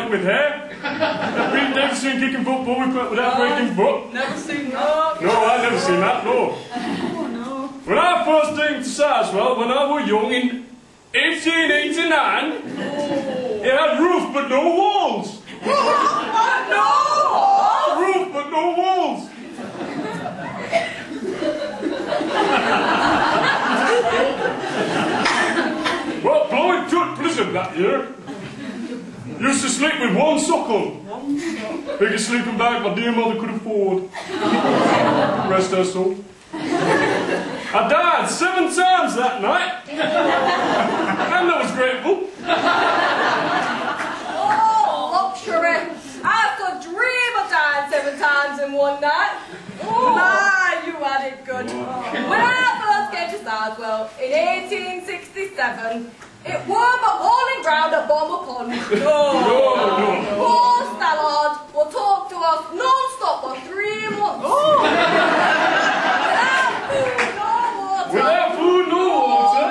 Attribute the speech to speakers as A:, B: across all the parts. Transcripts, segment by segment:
A: with hair. I've been never seen kicking football with, without breaking foot.
B: Never seen that.
A: No, I've never seen that, no.
B: Oh no.
A: When I first came to Sizewell, when I was young in 1889, it had roof but no walls.
B: no!
A: Roof but no walls. well, blowing took prison that year. Used to sleep with one sock on. Biggest sleeping bag my dear mother could afford. Rest her soul. I died seven times that night. and I was grateful.
C: Oh, luxury. I could dream of dying seven times in one night. Oh. My, you had it good. When I first came to Sizewell in 1867, it was my rolling round at Bomber Pond.
A: No, no.
C: Poor Stallard will talk to us non-stop for three months. Without food, no water.
A: Without food, no water.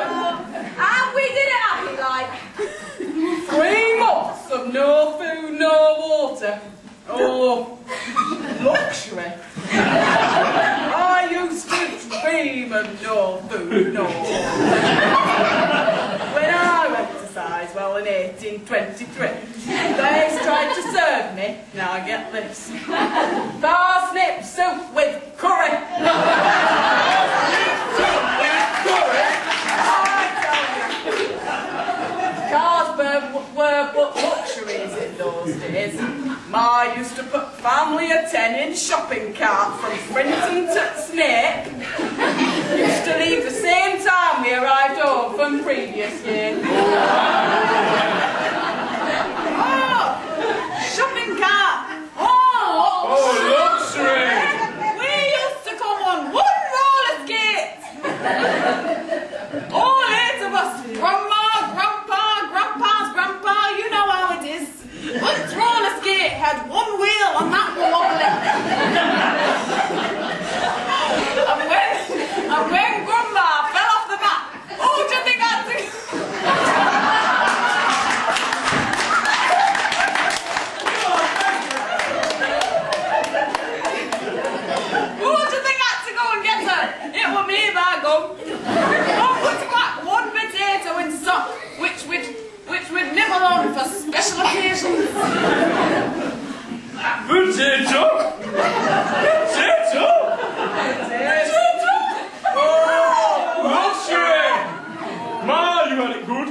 C: And we did it happy like.
B: Three months of no food, no Oh, luxury. I used to dream of no food, no. When I went well in 1823, they tried to serve me, now I get this, parsnip soup with curry. Cars were, were but luxuries in those days. Ma used to put family of ten in shopping cart from Frinton to Snake. Used to leave the same time we arrived home from previous year. Oh, shopping cart. Oh,
A: Oh, luxury.
B: we used to come on one roller skate. All eight of us, grandma, grandpa, grandpa's grandpa, you know how it is. One roller skate had one wheel and that was lovely. and when, and when grandma fell off the mat, who do you think had to... Who do you think had to go and get her? It was me, by gum. One would crack one potato in sock, which would which would nibble on for special occasions.
A: Potato. Potato. Luxury. Ma, you had it good.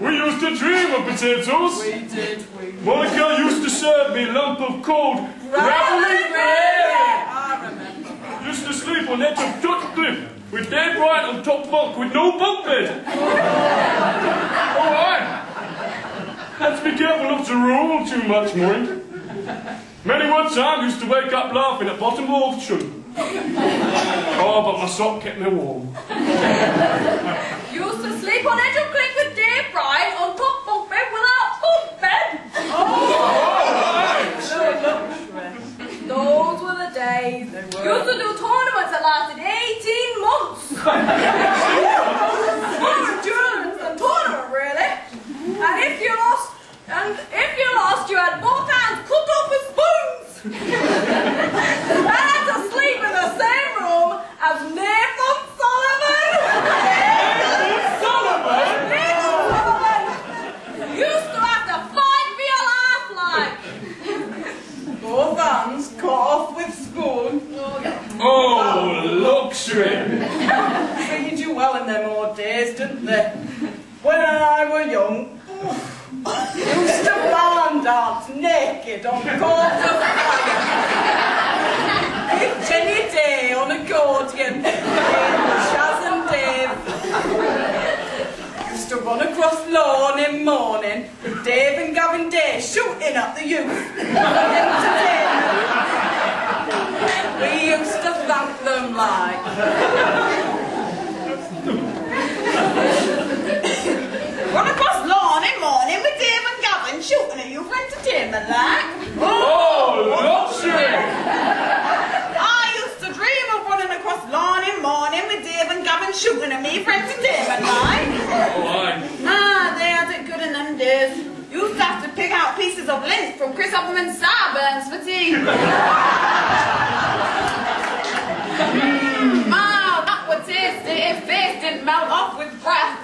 A: We used to dream of potatoes.
B: We did, we
A: Monica used to serve me a lump of cold, gravelly gravy.
B: I remember.
A: Used to sleep on edge of Tutcliffe with dead Wright on top bunk with no bunk bed. All right. Had to be careful not to roll too much, mind. Many one time used to wake up laughing at bottom of auction. Oh, but my sock kept me warm.
C: Used to sleep on edge of cliff with Dave Bright on top bunk bed without bunk bed. Those were the days.
B: They were.
C: Used to do tournaments that lasted 18 months. More endurance than tournament, really. And if you lost, and if you lost, you had both hands cut off with spoons. and had to sleep in the same room as Nathan Sullivan.
A: Sullivan!
C: Nathan Sullivan used to have to fight for your life, like.
B: Both hands cut off with spoon.
A: Oh, luxury!
B: Treated you well in them old days, didn't they? When I were young, used to barn dance naked on cords of fire. With Jenny Day on accordion, Chas and Dave. Used to run across lawn in morning with Dave and Gavin Day shooting at the youth. Entertainment. We used to thank them like. Run across lawn in morning with Dave and Gavin shooting at you for entertainment, like.
A: Oh, luxury!
B: I used to dream of running across lawn in morning with Dave and Gavin shooting at me for entertainment, like.
A: Oh, I.
B: Ah, they had it good in them days. Used to have to pick out pieces of
D: Chris Upperman sideburns for tea. That would taste it if face didn't melt off with breath.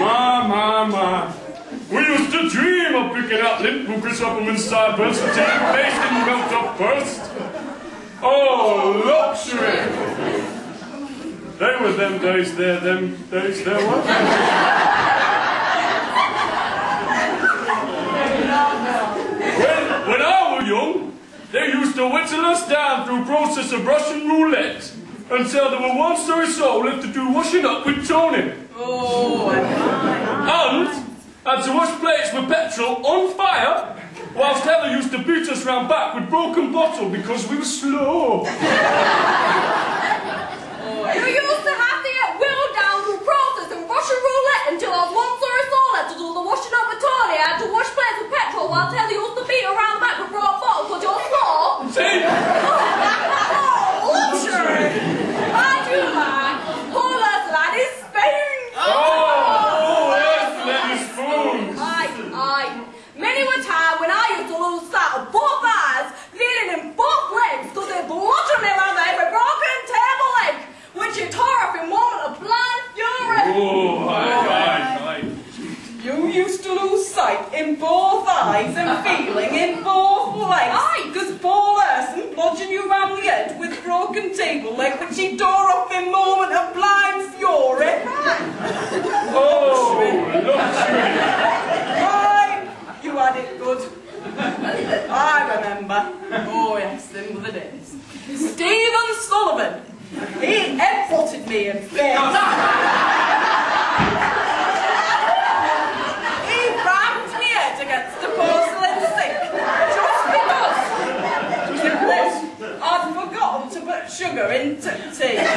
A: Ma, ma, ma. We used to dream of picking up lint from Chris Uppleman's sideburns and taking face didn't melt off first. Oh, luxury! They were them days there, them days there were. when, when I was young, to us down through process of Russian roulette until there were one sorry soul left to do washing up with Tony.
B: Oh,
A: And had to wash plates with petrol on fire, whilst Heather used to beat us round back with broken bottle because we were slow.
C: You used to have to get wheeled down through process and Russian roulette until I was one sorry soul had to do the washing up with Tony. I had to wash plates with petrol while Taylor used to beat around back with broken bottles because you're slow.
A: See?
C: Oh, luxury! I do that. Poor Ursula had his spoons.
A: Oh, yes, Lenny Spoons.
C: Aye, aye. Many a time when I used to lose sight of both eyes, leaning in both legs because they bludgeoned me around the head with broken table leg, which it tore off in moment of blind fury.
A: Oh, aye, aye, aye.
B: You used to lose sight in both eyes and feeling in both legs.
C: Aye.
B: Because Paul Erson bludgeoned you round the head with broken table leg, which he tore off in moment of blind fury.
A: Oh, luxury.
B: Aye, you had it good. I remember. Oh yes, them were the days. Stephen Sullivan. He headbutted me in face. He rammed me head against the porcelain sink just because. Just because